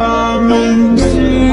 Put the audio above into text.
I'm into